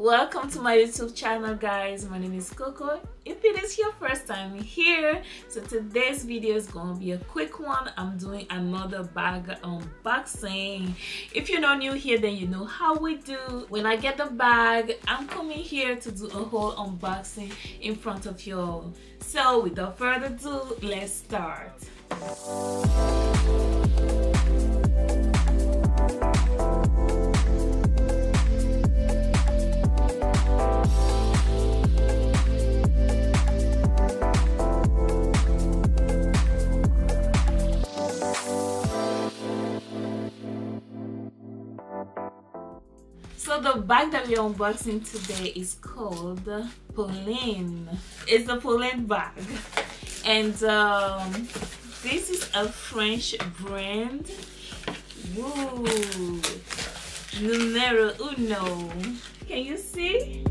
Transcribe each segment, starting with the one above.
welcome to my youtube channel guys. My name is coco. If it is your first time here so today's video is gonna be a quick one. I'm doing another bag unboxing. If you're not new here then you know how we do. When i get the bag i'm coming here to do a whole unboxing in front of you all. So without further ado let's start we're unboxing today is called Polène. It's the Polène bag. And um, this is a French brand. Woo! Numero uno. Can you see?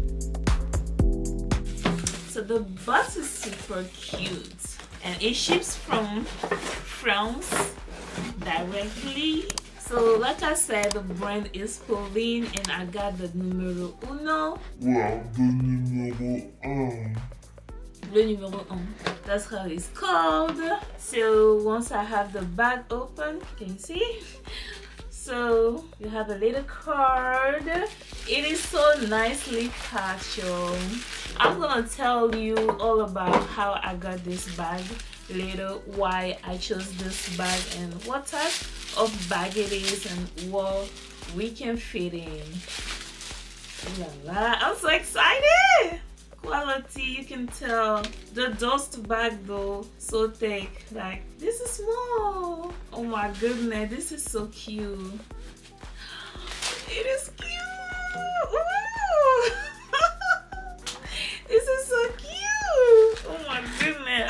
So the box is super cute. And it ships from France directly so like I said, the brand is Polène and I got the numero uno. Well, the numero un. Le numero un. That's how it's called. So once I have the bag open, can you see? So you have a little card. It is so nicely packed, y'all. I'm gonna tell you all about how I got this bag later, why I chose this bag and what type of bag and what we can fit in. La la, I'm so excited! Quality, you can tell. The dust bag though, so thick. Like, this is small. Oh my goodness, this is so cute.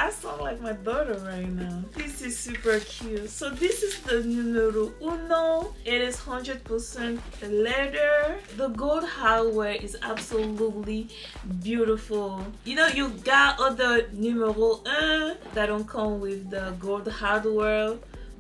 I sound like my daughter right now. This is super cute. So this is the numero uno. It is 100% leather. The gold hardware is absolutely beautiful. You know, you got other numero un that don't come with the gold hardware,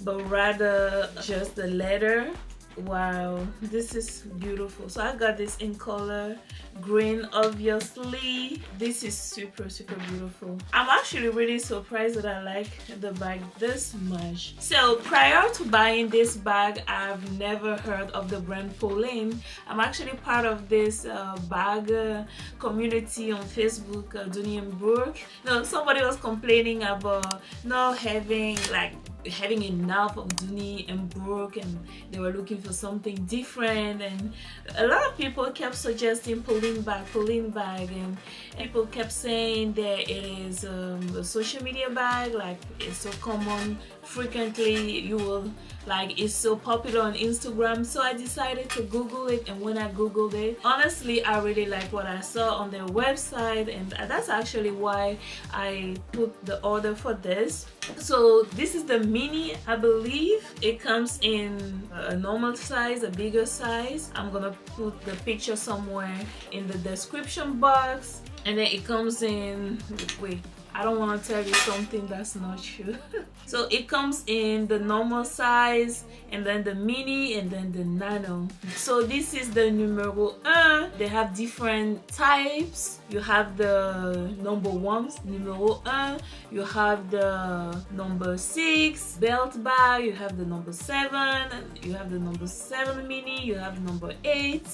but rather just the leather wow this is beautiful. So i got this in color green obviously. This is super super beautiful. I'm actually really surprised that i like the bag this much. So prior to buying this bag i've never heard of the brand Polène. I'm actually part of this uh, bag uh, community on facebook uh, Bourke no somebody was complaining about not having like having enough of Dooney and Bourke and they were looking for something different and a lot of people kept suggesting Polène bag, Polène bag and people kept saying that it is um, a social media bag like it's so common frequently you will like it's so popular on Instagram so I decided to google it and when I googled it honestly I really like what I saw on their website and that's actually why I put the order for this. So this is the mini I believe. It comes in a normal size a bigger size. I'm gonna put the picture somewhere in the description box and then it comes in wait I don't want to tell you something that's not true. so it comes in the normal size and then the mini and then the nano. So this is the numero un. They have different types. You have the number one, numero un. You have the number six belt bag. You have the number seven. You have the number seven mini. You have number eight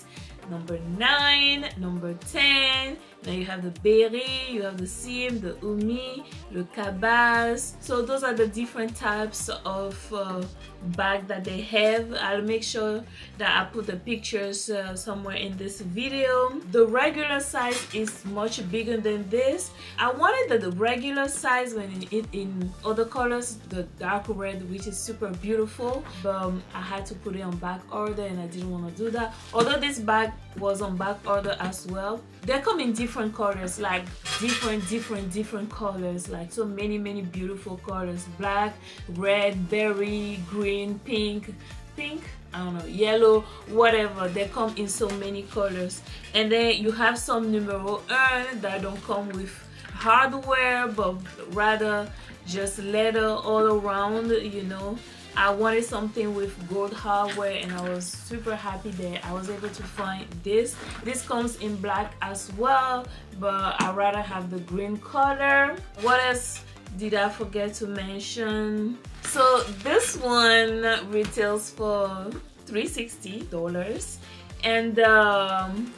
number 9, number 10, now you have the Béri, you have the Cyme, the Umi, the Cabas. So those are the different types of uh, bag that they have. I'll make sure that I put the pictures uh, somewhere in this video. The regular size is much bigger than this. I wanted the, the regular size when it in other colors, the dark red, which is super beautiful, but um, I had to put it on back order and I didn't want to do that. Although this bag was on back order as well they come in different colors like different different different colors like so many many beautiful colors black red berry green pink pink I don't know yellow whatever they come in so many colors and then you have some numero un that don't come with hardware but rather just leather all around you know I wanted something with gold hardware and I was super happy that I was able to find this. This comes in black as well, but I rather have the green color. What else did I forget to mention? So this one retails for $360 and um,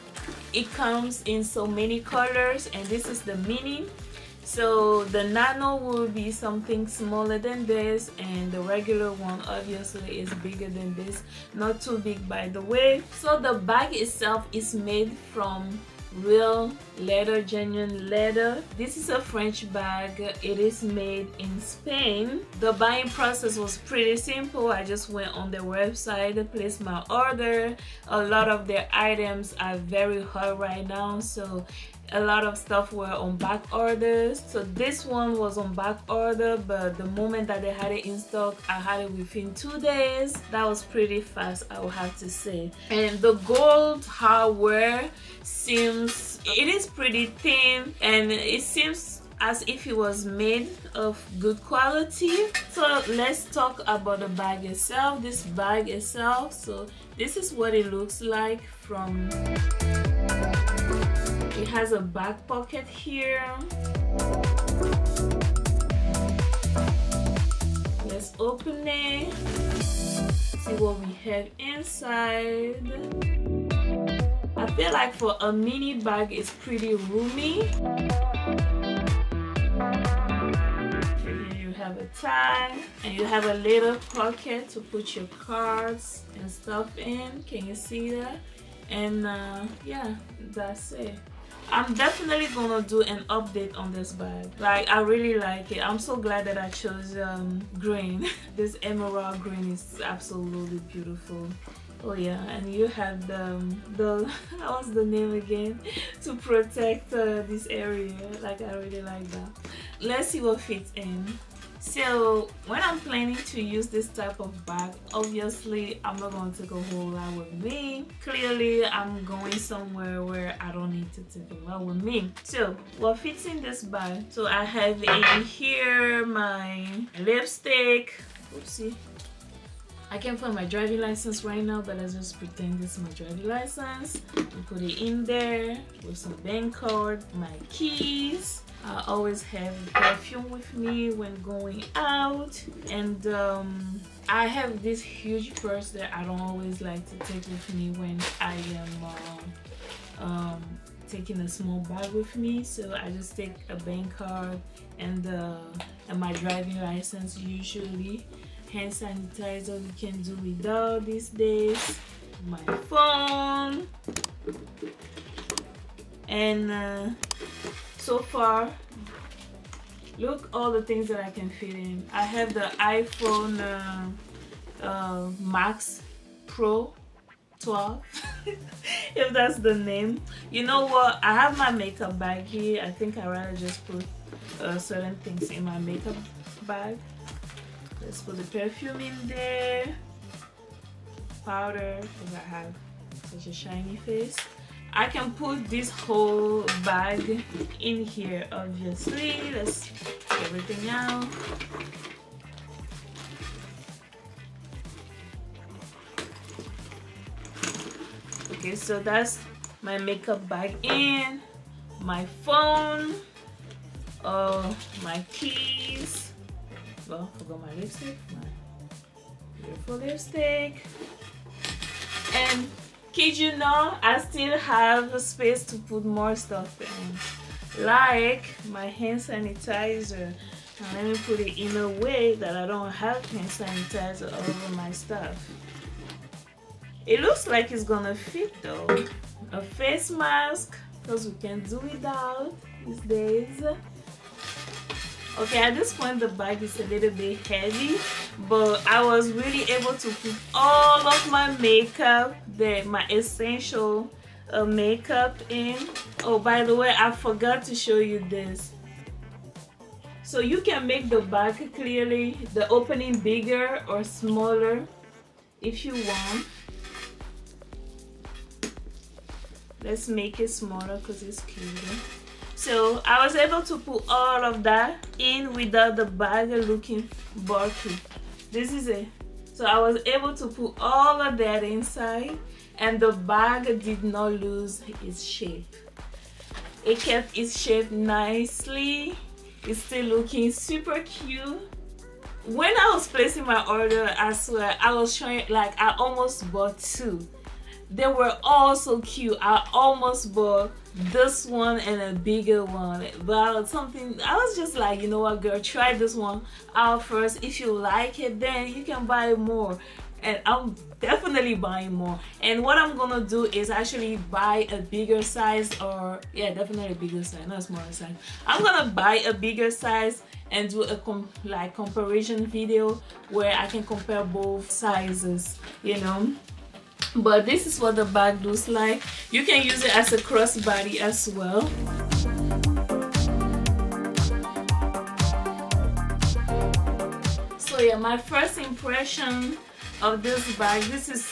it comes in so many colors and this is the mini. So the nano will be something smaller than this and the regular one obviously is bigger than this. Not too big by the way. So the bag itself is made from real leather genuine leather this is a french bag. It is made in spain. The buying process was pretty simple. I just went on their website placed my order. A lot of their items are very hot right now so a lot of stuff were on back orders. So this one was on back order but the moment that they had it in stock i had it within two days. That was pretty fast i would have to say. And the gold hardware seems it is pretty thin and it seems as if it was made of good quality so let's talk about the bag itself this bag itself so this is what it looks like from it has a back pocket here. Let's open it. See what we have inside. I feel like for a mini bag it's pretty roomy. You have a tie and you have a little pocket to put your cards and stuff in. Can you see that? And uh, yeah, that's it. I'm definitely gonna do an update on this bag. Like, I really like it. I'm so glad that I chose um, green. this emerald green is absolutely beautiful. Oh yeah, and you have the, um, the what's the name again? to protect uh, this area. Like, I really like that. Let's see what fits in so when i'm planning to use this type of bag obviously i'm not going to take a whole lot with me clearly i'm going somewhere where i don't need to take a lot with me so what fits in this bag so i have in here my lipstick oopsie I can't find my driving license right now, but let's just pretend this is my driving license. And put it in there with some bank card, my keys, I always have perfume with me when going out. And um, I have this huge purse that I don't always like to take with me when I am uh, um, taking a small bag with me. So I just take a bank card and, uh, and my driving license usually hand sanitizer we can do without these days. My phone. And uh, so far look all the things that I can fit in. I have the iPhone uh, uh, Max Pro 12 if that's the name. You know what? I have my makeup bag here. I think I rather just put uh, certain things in my makeup bag let's put the perfume in there. Powder because I have. Such a shiny face. I can put this whole bag in here obviously. Let's take everything out. Okay so that's my makeup bag in my phone oh my keys well forgot my lipstick my beautiful lipstick and kid you not, I still have space to put more stuff in. Like my hand sanitizer. Let me put it in a way that I don't have hand sanitizer all over my stuff. It looks like it's gonna fit though. A face mask, because we can't do without these days. Okay, at this point the bag is a little bit heavy, but I was really able to put all of my makeup, the, my essential uh, makeup in. Oh, by the way, I forgot to show you this. So you can make the bag clearly, the opening bigger or smaller if you want. Let's make it smaller because it's cuter so I was able to put all of that in without the bag looking bulky. This is a so I was able to put all of that inside and the bag did not lose its shape. It kept its shape nicely. It's still looking super cute. When I was placing my order I swear I was trying like I almost bought two they were all so cute. I almost bought this one and a bigger one. But something I was just like you know what girl try this one out first. If you like it then you can buy more. And I'm definitely buying more. And what I'm gonna do is actually buy a bigger size or yeah definitely a bigger size not a smaller size. I'm gonna buy a bigger size and do a com like comparison video where I can compare both sizes you know but this is what the bag looks like. You can use it as a crossbody as well. So yeah my first impression of this bag this is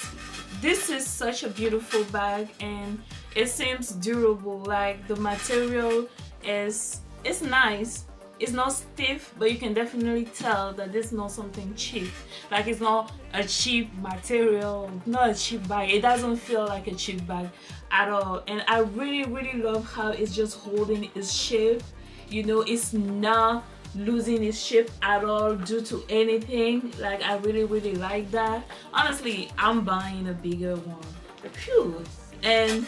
this is such a beautiful bag and it seems durable. Like the material is it's nice it's not stiff but you can definitely tell that this is not something cheap. Like it's not a cheap material not a cheap bag. It doesn't feel like a cheap bag at all. And i really really love how it's just holding its shape. You know it's not losing its shape at all due to anything. Like i really really like that. Honestly i'm buying a bigger one. Phew. and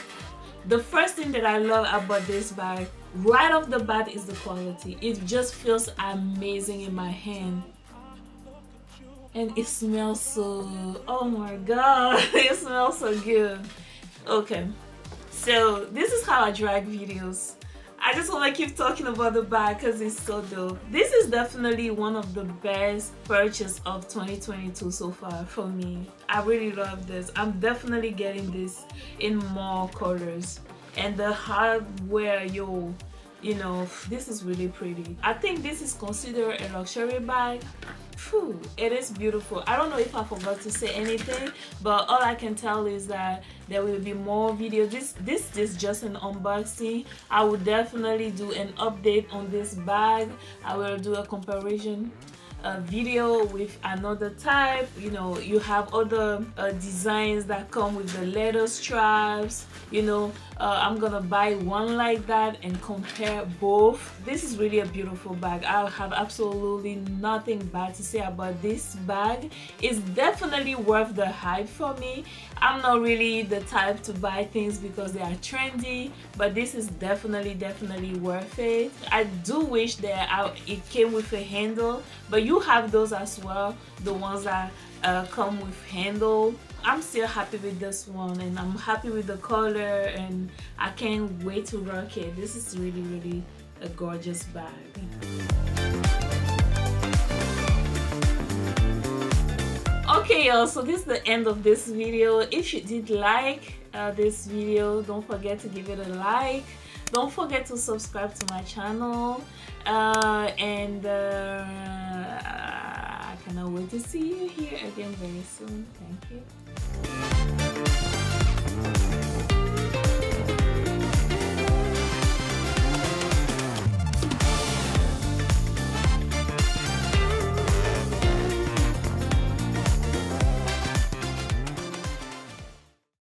the first thing that i love about this bag right off the bat is the quality it just feels amazing in my hand and it smells so oh my god it smells so good okay so this is how i drag videos I just want to keep talking about the bag because it's so dope. This is definitely one of the best purchase of 2022 so far for me. I really love this. I'm definitely getting this in more colors. And the hardware, yo, you know, this is really pretty. I think this is considered a luxury bag. Whew, it is beautiful. I don't know if i forgot to say anything but all i can tell is that there will be more videos this this is just an unboxing. I will definitely do an update on this bag. I will do a comparison a video with another type you know you have other uh, designs that come with the leather straps you know uh, I'm gonna buy one like that and compare both. This is really a beautiful bag. I have absolutely nothing bad to say about this bag. It's definitely worth the hype for me. I'm not really the type to buy things because they are trendy but this is definitely definitely worth it. I do wish that I, it came with a handle but you have those as well the ones that uh, come with handle. I'm still happy with this one and I'm happy with the color and I can't wait to rock it. This is really really a gorgeous bag okay y'all so this is the end of this video. If you did like uh, this video don't forget to give it a like don't forget to subscribe to my channel uh, and uh, I cannot wait to see you here again very soon. Thank you